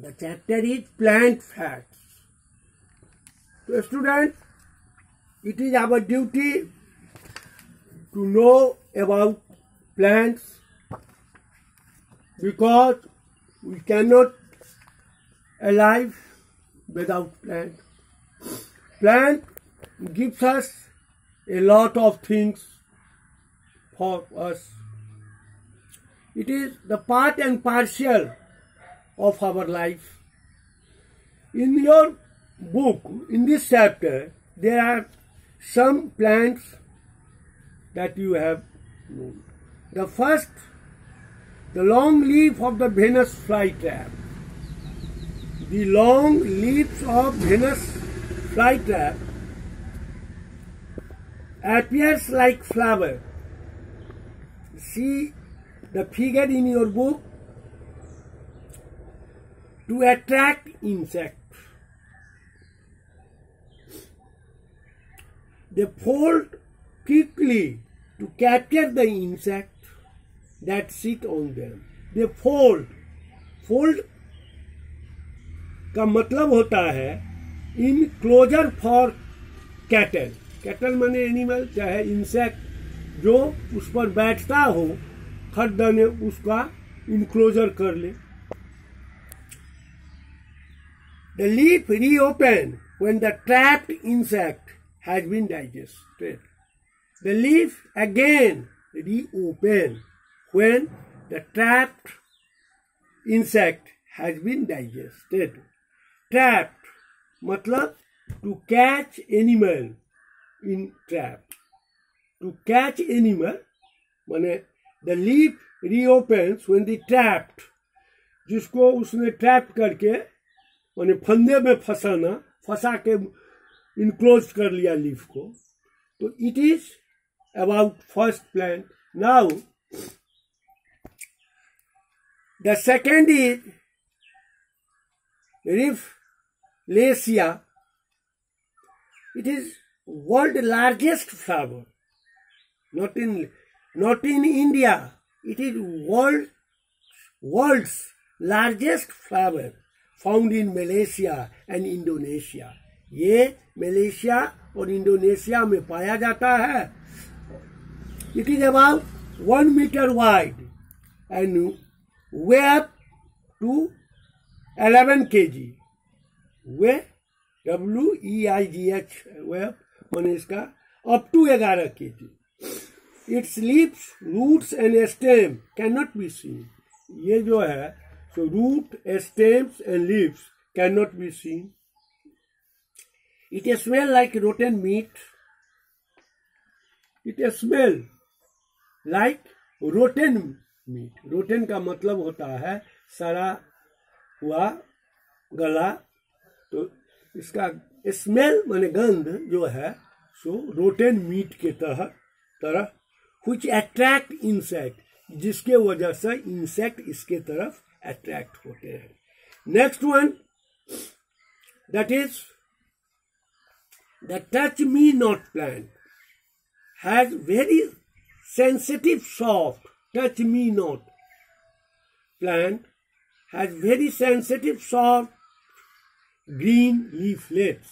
The chapter is plant facts. So, student, it is our duty to know about plants because we cannot alive without plant. Plant gives us a lot of things for us. It is the part and parcel of our life. In your book, in this chapter, there are some plants that you have known. The first, the long leaf of the Venus flytrap. The long leaves of Venus flytrap appears like flower. See the figure in your book to attract insects. They fold quickly to capture the insect that sit on them. They fold. Fold का मतलब होता है enclosure for cattle cattle माने animal चाहे insect जो उस पर बैठता हो खरदने उसका इनक्लोजर कर ले The leaf reopen when the trapped insect has been digested. The leaf again reopen when the trapped insect has been digested. Trapped मतलब to catch animal in trap. To catch animal माने the leaf reopens when the trapped जिसको उसने trap करके माने फंदे में फंसाना फंसा के इनक्लोज कर लिया लीफ को। तो it is about first plant now the second is rafflesia it is world largest flower not in not in India it is world world largest flower found in Malaysia and Indonesia ये Malaysia और Indonesia में पाया जाता है। It is about one metre wide and weigh to eleven K G weigh W E I G H weigh मैंने इसका up to ग्यारह K G its leaves roots and stem can not be seen ये जो है So root, stems and leaves cannot be seen. It smell like rotten meat. It smell like rotten meat. Rotten का मतलब होता है सड़ा हुआ गला तो इसका स्मेल माने गंध जो है सो रोटेन मीट के तरह तरह कुछ अट्रैक्ट इंसेक्ट जिसके वजह से इंसेक्ट इसके तरफ़ अट्रैक्ट होते हैं next one that is the touch me not plant has very sensitive soft touch me not plant has very sensitive soft green leaflets.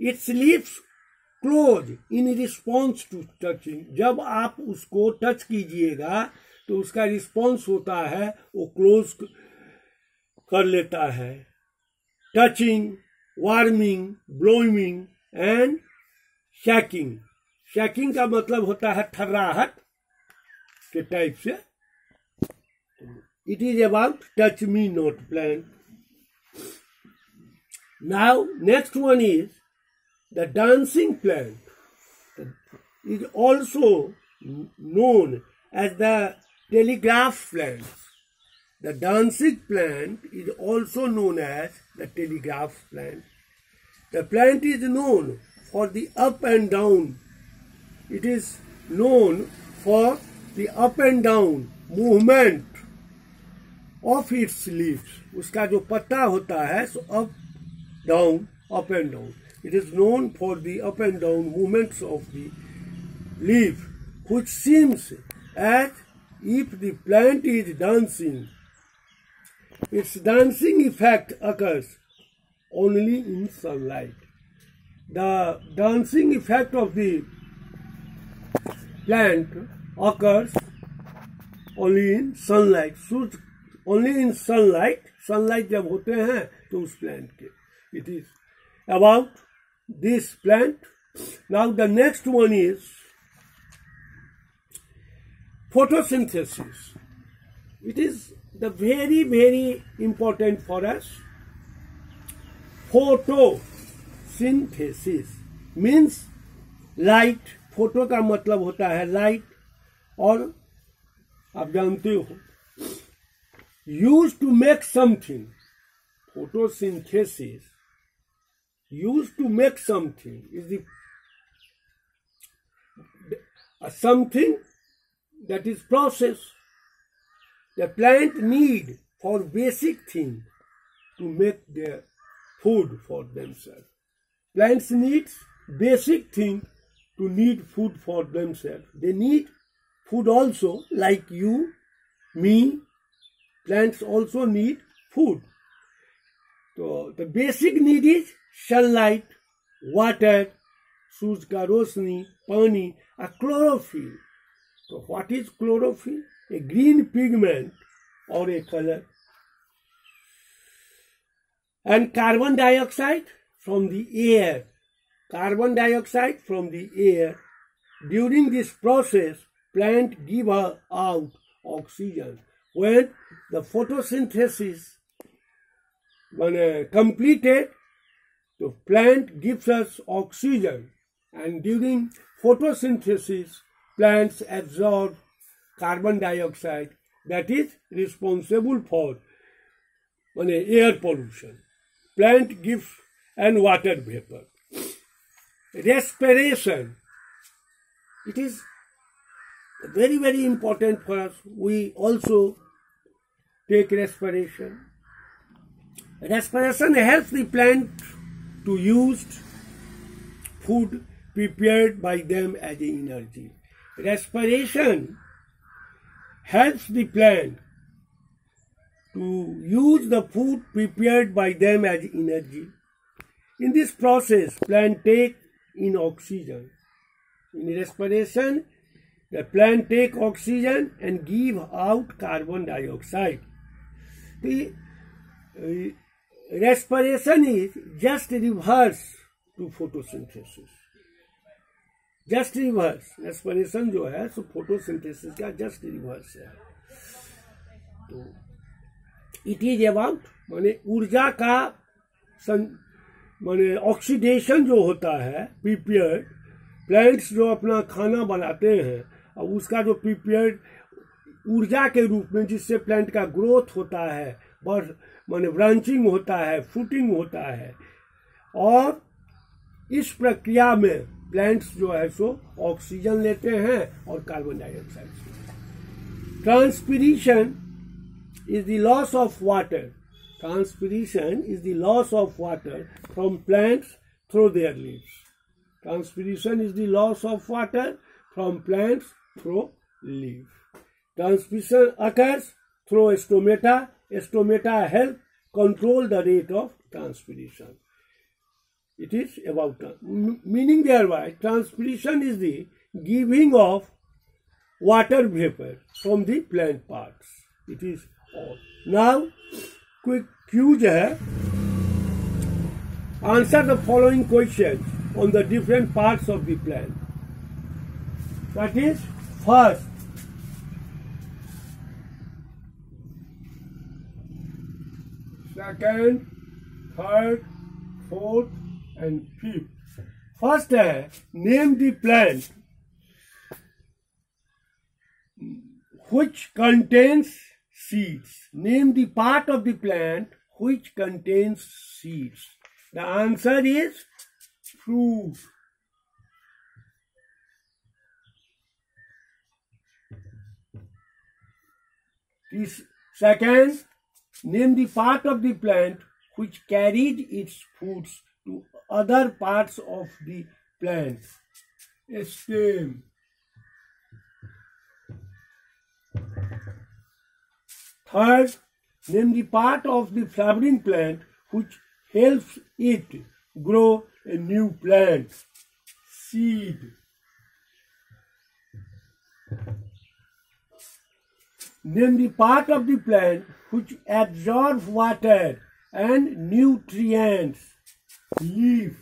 Its leaves close in response to touching जब आप उसको touch कीजिएगा तो उसका response होता है, वो close कर लेता है। Touching warming blowing and shaking shaking का मतलब होता है थर्राहट के टाइप से। It is about touch me not plant now next one is the dancing plant is also known as the telegraph plant. The dancing plant is also known as the telegraph plant. The plant is known for the up and down. It is known for the up and down movement of its leaves. उसका जो पत्ता होता है so up down up and down it is known for the up and down movements of the leaf which seems as if the plant is dancing its dancing effect occurs only in sunlight. The dancing effect of the plant occurs only in sunlight. Suraj only in sunlight. Sunlight जब होते हैं तो उस plant के. It is about this plant. Now the next one is photosynthesis. It is the very very important for us. Photosynthesis means light. Photo का मतलब होता है लाइट और आप जानते हो use to make something to make something is the uh, something that is process the plant need for basic thing to make their food for themselves plants needs basic thing to need food for themselves they need food also like you me plants also need food तो the basic need is sunlight water सूरज का रोशनी पानी आ chlorophyll So what is chlorophyll? A green pigment or a color. And carbon dioxide from the air. Carbon dioxide from the air. During this process, plant give out oxygen. When the photosynthesis when uh, completed, the plant gives us oxygen and during photosynthesis plants absorb carbon dioxide that is responsible for uh, air pollution. Plant gives and water vapor. Respiration. It is very, very important for us. We also take respiration. Respiration helps the plant to use food prepared by them as energy. Respiration helps the plant to use the food prepared by them as energy. In this process, plant take in oxygen. In respiration, the plant take oxygen and give out carbon dioxide. The uh, respiration is just reverse to photosynthesis. Just reverse respiration जो है so photosynthesis का just reverse है। तो it is about माने ऊर्जा का सं, माने ऑक्सीडेशन जो होता है प्रिपेयर्ड प्लांट्स जो अपना खाना बनाते हैं और उसका जो प्रिपेयर्ड ऊर्जा के रूप में जिससे प्लांट का ग्रोथ होता है बढ़ माने ब्रांचिंग होता है फ्रूटिंग होता है, और इस प्रक्रिया में प्लांट्स जो है सो ऑक्सीजन लेते हैं और carbon dioxide transpiration is the loss of water transpiration is the loss of water from plants through their leaves transpiration is the loss of water from plants through leave Transmission occurs through stomata stomata help control the rate of transpiration It is about meaning thereby transpiration is the giving of water vapor from the plant parts. It is all. Now, quick quiz है. Answer the following questions on the different parts of the plant. That is, first, second, third, fourth, and fifth. First है name the plant which contains seeds. Name the part of the plant which contains seeds. The answer is fruit. This second, name the part of the plant which carried its to other parts of the plant. Stem. Third, Name the part of the flowering plant which helps it grow a new plant. Seed. Name the part of the plant which absorbs water and nutrients. Leaf.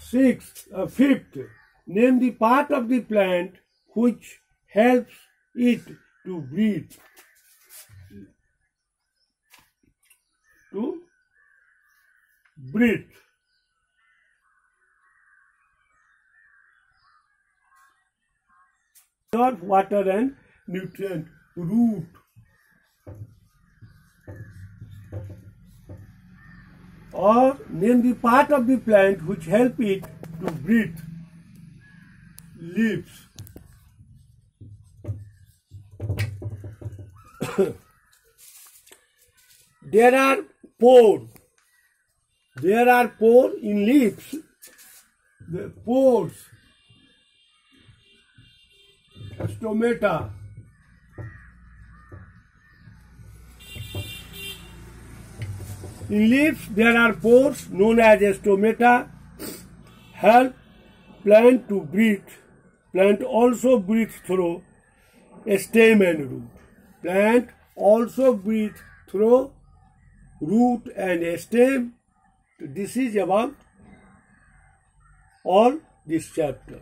Sixth, uh, fifth, name the part of the plant which helps it to breathe. To breathe. Water and nutrient. Root. Or name the part of the plant which help it to breathe. Leaves. there are pores. There are pores in leaves. The pores. Stomata. In leaves, there are pores known as stomata, help plant to breathe. Plant also breathes through stem and root. Plant also breathes through root and stem. This is about all this chapter.